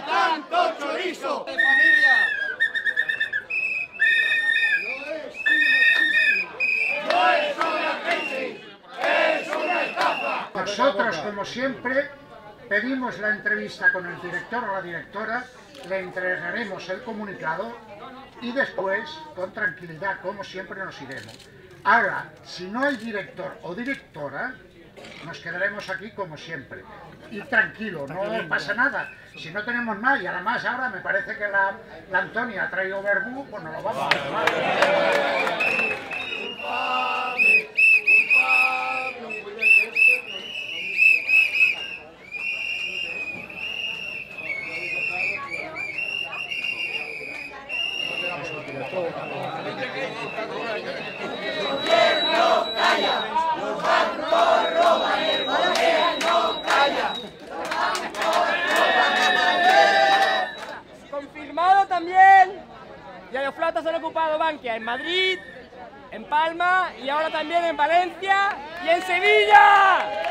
tanto chorizo. De familia. No es una crisis, es una estafa. Nosotros, como siempre, pedimos la entrevista con el director o la directora, le entregaremos el comunicado y después, con tranquilidad, como siempre, nos iremos. Ahora, si no hay director o directora, nos quedaremos aquí como siempre. Y tranquilo, no pasa nada. Si no tenemos nada, y además ahora me parece que la, la Antonia ha traído verbú, pues no lo vamos a tomar. Firmado también. Y a los platos han ocupado Bankia en Madrid, en Palma y ahora también en Valencia y en Sevilla.